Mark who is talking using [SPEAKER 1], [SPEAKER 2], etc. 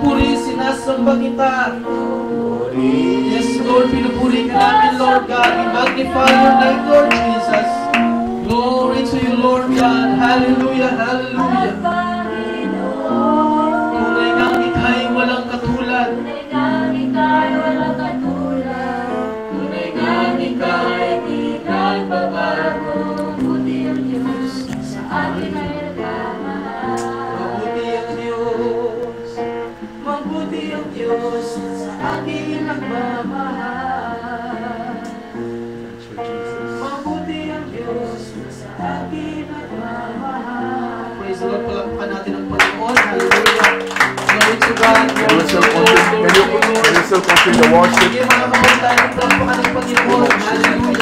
[SPEAKER 1] puri, sinasamba kita. Yes, Lord, pinupuri ka namin, Lord God. We magnify your name, Lord Jesus. Glory to you, Lord God. Hallelujah, hallelujah. Tunay nga ika'y walang katulad. Tunay nga ika'y di nagbabago. Mabuti Mabuti ang Diyos sa aking nagmamahal. Mabuti ang Diyos sa aking nagmamahal. Praise the Lord. Palakpakan natin ang Panginoon. Hallelujah. Glory to God. Glory to
[SPEAKER 2] continue, can you, still continue the worship?
[SPEAKER 1] Sige mga kapatid tayo. Palakpakan ng Panginoon. Hallelujah. God.